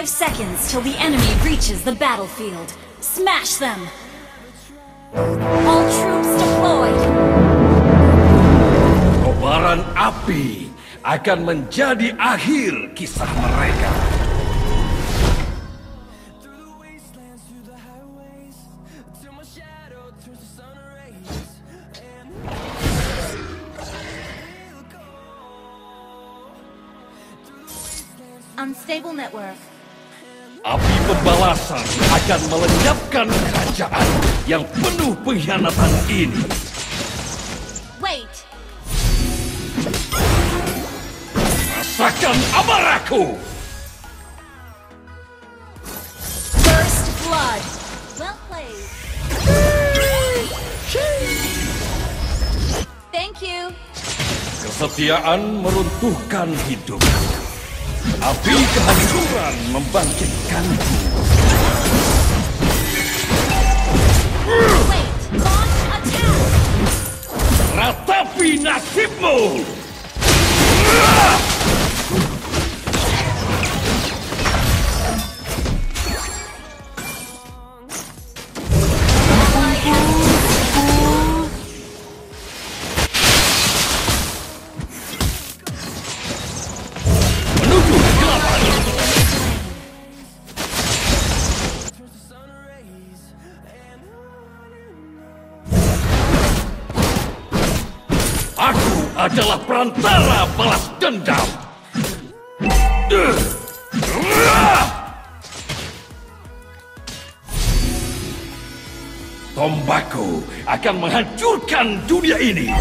Five seconds till the enemy reaches the battlefield. Smash them! All troops deployed! Kobaran api akan menjadi akhir kisah mereka. Unstable network. Api pembalasan akan melenyapkan kerajaan yang penuh pengkhianatan ini. Wait! Rasakan amarahku! First blood! Well played. Thank you. Kesetiaan meruntuhkan hidup. Api kehancuran membangkitkanku. Adalah perantara balas dendam. Tombakku akan menghancurkan dunia ini.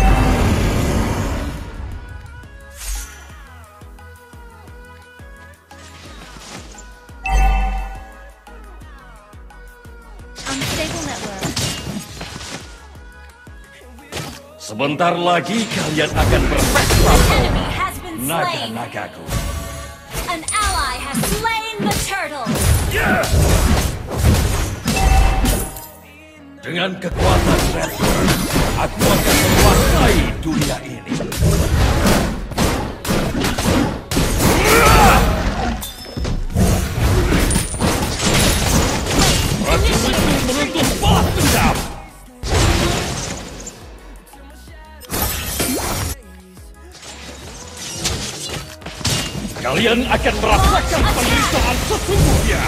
Sebentar lagi kalian akan berpesta naga-nagaku. An ally has slain the turtle! Dengan kekuatan Red aku akan menguasai dunia ini. Kalian akan merasakan penderitaan sesungguhnya.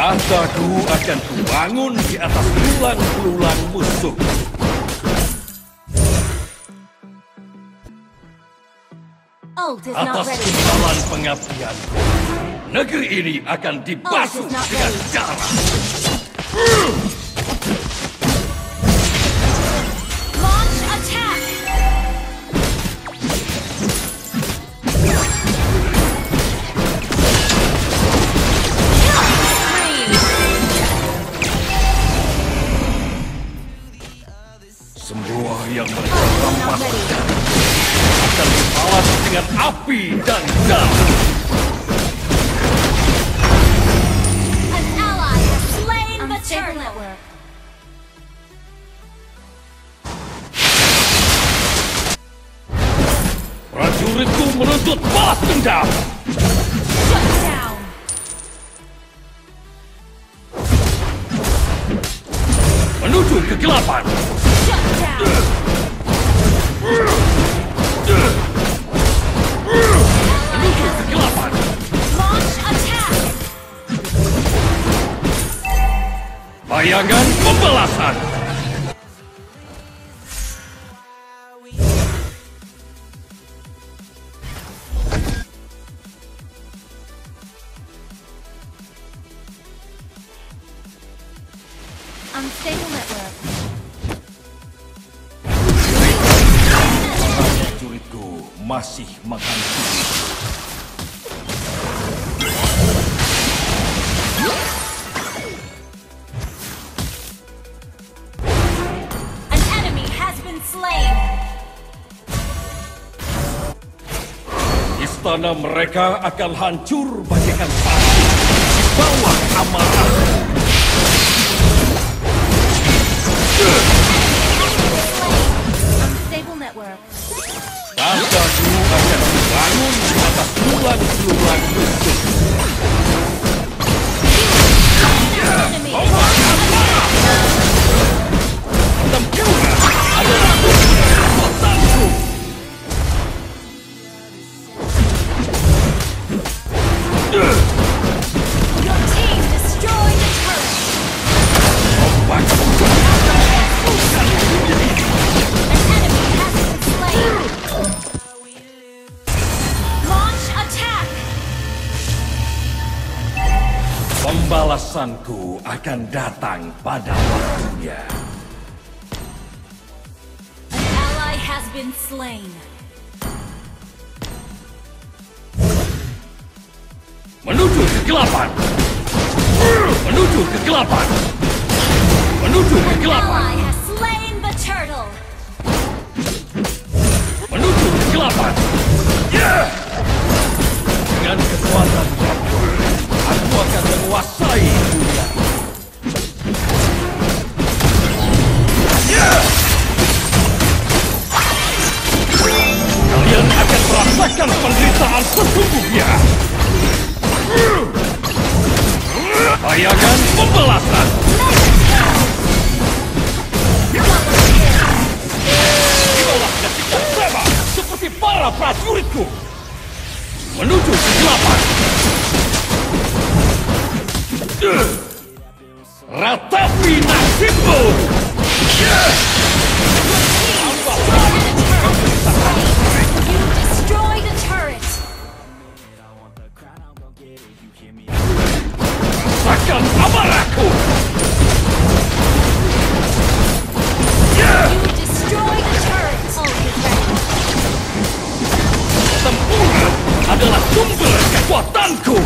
Tahtaku akan kubangun di atas tulang-belulang musuh. Atas imbalan pengabdian, negeri ini akan dibasuh dengan darah. Menuju kegelapan. Shut down. Menuju kegelapan. Launch attack. Bayangan pembalasan. Unstable masih menghantui. An enemy has been slain. Istana mereka akan hancur bagaikan pasir di bawah amarah. Unstable network. Dibangun di atas tulang-tulang musuh. Enemy. Tempura adalah Pembalasanku akan datang pada waktunya. An ally has been slain. Menuju kegelapan. Menuju kegelapan. Menuju An kegelapan. ally has slain the turtle. Menuju kegelapan. Dengan kekuatan aku akan menguasai sesungguhnya. Bayangan pembalasan. Inilah ketika sama seperti para prajuritku. Menuju kegelapan. Ratapi nasibmu. Rasakan amarahku. You destroyed a turret. Ult is ready. Tempura adalah sumber kekuatanku.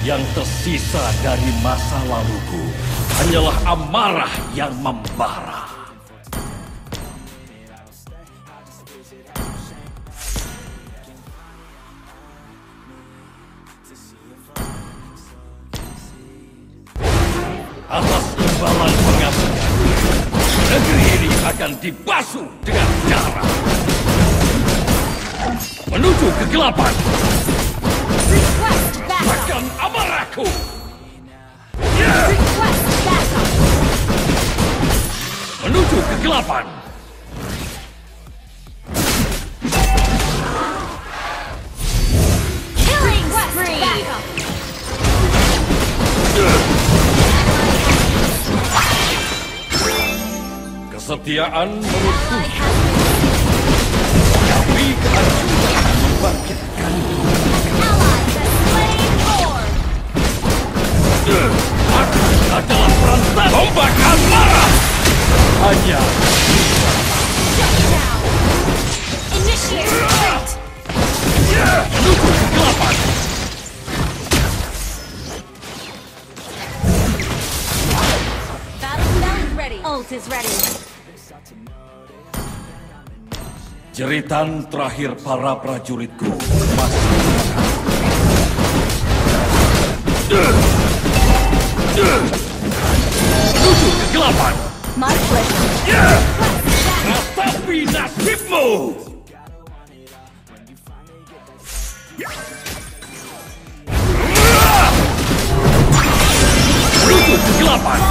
Yang tersisa dari masa laluku hanyalah amarah yang membara. Atas imbalan pengabdian, negeri ini akan dibasuh dengan darah. Menuju kegelapan, akan amarahku. Request backup. Menuju kegelapan. Kesetiaan menurutku Ally has tapi kehancuran membangkitkan ally has slain Orb. Aku adalah perantara tombak amarah. Hanya Shut down. Initiate retreat. menuju kegelapan. Battle spell is ready. Ult is ready. Jeritan terakhir para prajuritku masih menuju kegelapan. My pleasure. Ratapi nasibmu. Menuju kegelapan.